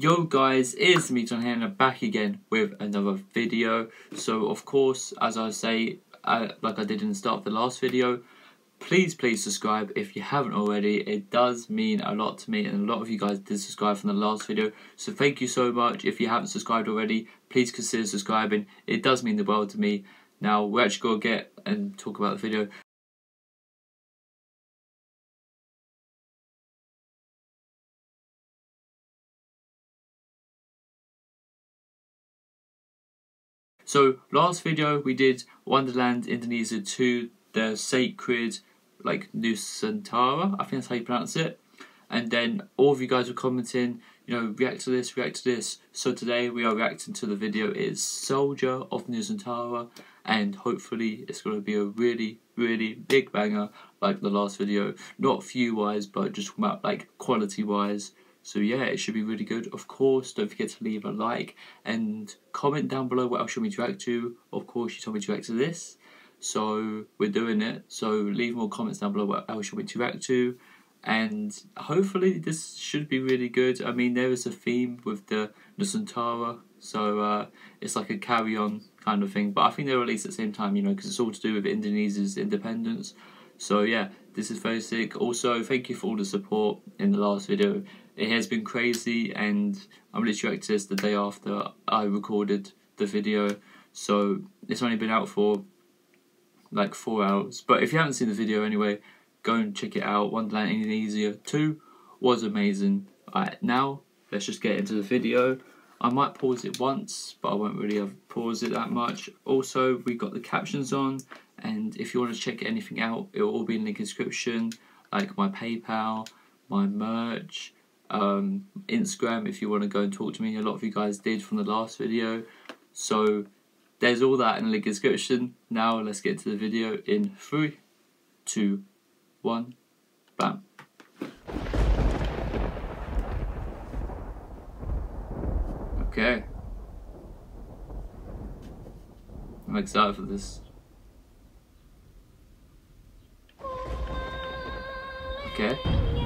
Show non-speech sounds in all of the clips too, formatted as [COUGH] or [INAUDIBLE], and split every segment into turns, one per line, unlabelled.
Yo guys, it's me John Hannah back again with another video. So of course, as I say, I, like I did in the start of the last video, please please subscribe if you haven't already. It does mean a lot to me and a lot of you guys did subscribe from the last video. So thank you so much. If you haven't subscribed already, please consider subscribing. It does mean the world to me. Now we're actually going to get and talk about the video. So last video we did Wonderland Indonesia 2, the sacred like Nusantara, I think that's how you pronounce it. And then all of you guys were commenting, you know, react to this, react to this. So today we are reacting to the video is Soldier of Nusantara and hopefully it's going to be a really, really big banger like the last video. Not view wise, but just about like quality wise. So yeah, it should be really good. Of course, don't forget to leave a like and comment down below what else you want me to react to. Of course, you told me to react to this, so we're doing it. So leave more comments down below what else you want me to react to. And hopefully this should be really good. I mean, there is a theme with the Nusantara, so uh, it's like a carry-on kind of thing. But I think they're released at the same time, you know, because it's all to do with Indonesia's independence. So yeah, this is very sick. Also, thank you for all the support in the last video it has been crazy and I'm literally reacting this the day after I recorded the video. So it's only been out for like four hours. But if you haven't seen the video anyway go and check it out. Wonderland Indonesia 2 was amazing. Alright now let's just get into the video. I might pause it once but I won't really pause it that much. Also we got the captions on and if you want to check anything out it will all be in the description like my PayPal my merch um, Instagram if you want to go and talk to me. A lot of you guys did from the last video. So there's all that in the link description. Now let's get to the video in three, two, one, bam. Okay. I'm excited for this. Okay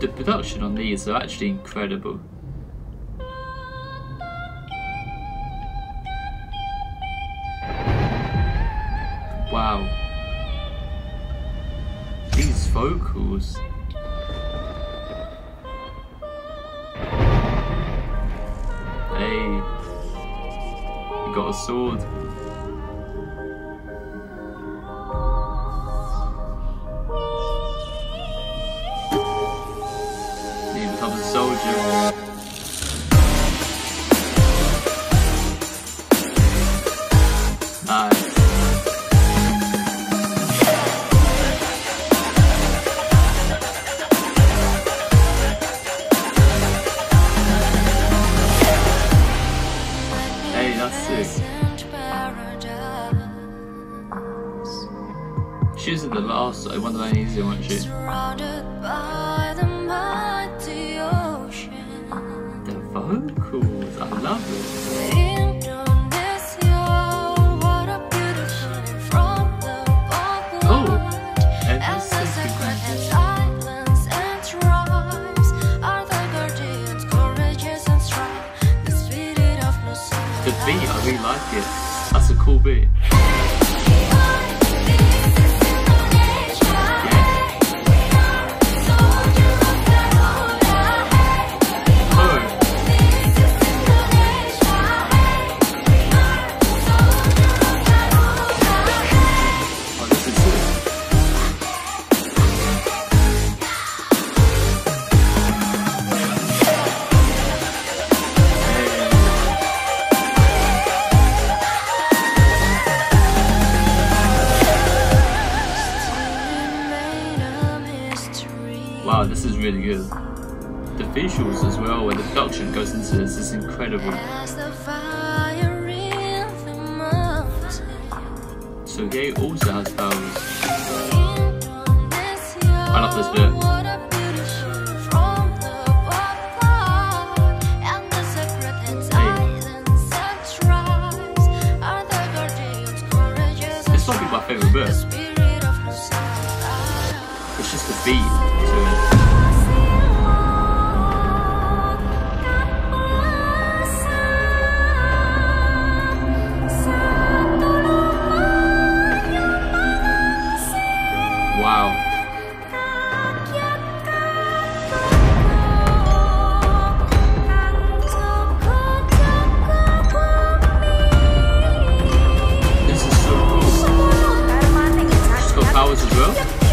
the production on these are actually incredible. Wow. These vocals. Hey. You got a sword. The last one of the easier, wasn't she? vocals. I love it. Oh, this The beat, I really like it. That's a cool beat. Really good. The visuals as well, where the production goes into this is incredible. So he also has powers. I love this bit. This might my favourite bit. It's just the beat Yep.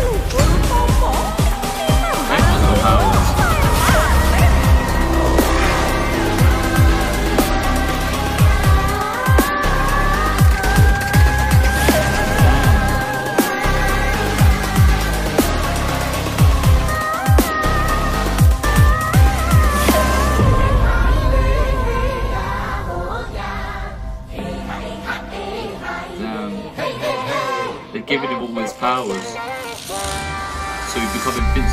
So he become invincible.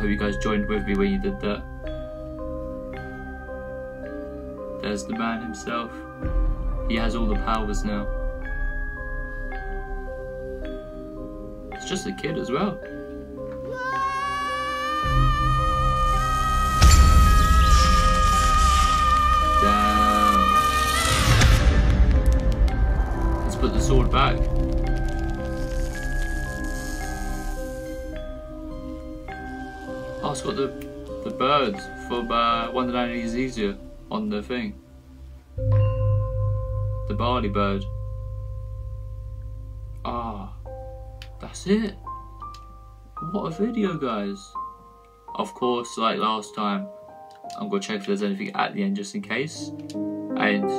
Hope you guys joined with me when you did that. There's the man himself. He has all the powers now. It's just a kid as well. Got the the birds from uh, Wonderland is easier on the thing. The barley bird. Ah, that's it. What a video, guys. Of course, like last time, I'm gonna check if there's anything at the end just in case. And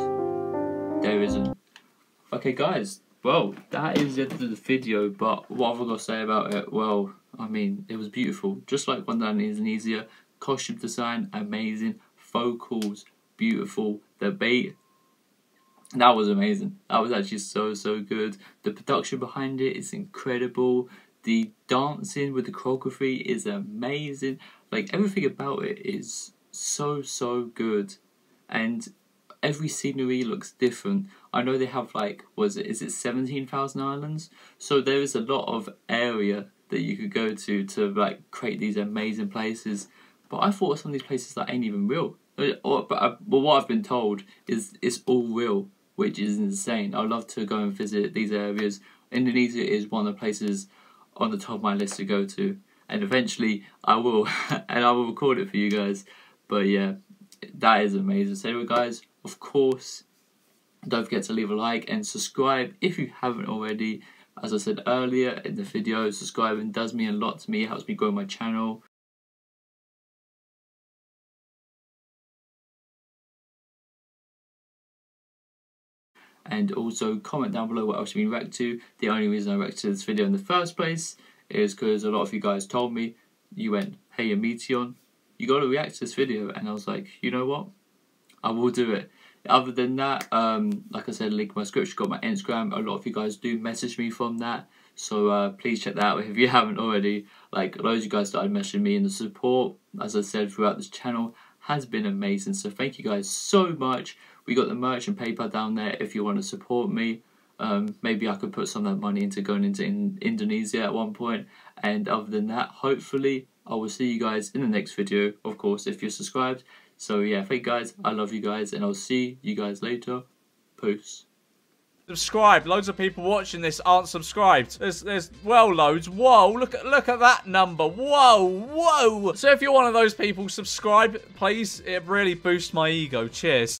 there isn't. Okay, guys. Well, that is the end of the video. But what have I got to say about it? Well, I mean, it was beautiful, just like Wonderland in Indonesia, Costume design, amazing. Vocals, beautiful. The beat, that was amazing. That was actually so so good. The production behind it is incredible. The dancing with the choreography is amazing. Like everything about it is so so good, and every scenery looks different. I know they have like was it is it seventeen thousand islands? So there is a lot of area that you could go to to like create these amazing places. But I thought some of these places that ain't even real. Uh, Or, but, uh, but what I've been told is it's all real, which is insane. I'd love to go and visit these areas. Indonesia is one of the places on the top of my list to go to, and eventually I will, [LAUGHS] and I will record it for you guys. But yeah, that is amazing. So anyway, guys, of course, don't forget to leave a like and subscribe if you haven't already. As I said earlier in the video, subscribing does mean a lot to me. Helps me grow my channel. And also comment down below what else you've been react to. The only reason I reacted to this video in the first place is because a lot of you guys told me, you went, hey Amettion, you gotta react to this video. And I was like, you know what? I will do it. Other than that, um, like I said, link my description, got my Instagram. A lot of you guys do message me from that. So uh, please check that out if you [LAUGHS] haven't already. Like loads of you guys started messaging me and the support, as I said, throughout this channel has been amazing. So thank you guys so much. We got the merch and PayPal down there if you want to support me. Um, maybe I could put some of that money into going into in Indonesia at one point. And other than that, hopefully I will see you guys in the next video. Of course, if you're subscribed. So yeah, thank you guys. I love you guys, and I'll see you guys later. Peace.
subscribe. Loads of people watching this aren't subscribed. There's, there's, well, loads. Whoa, look at, look at that number. Whoa, whoa. So if you're one of those people, subscribe, please. It really boosts my ego. Cheers.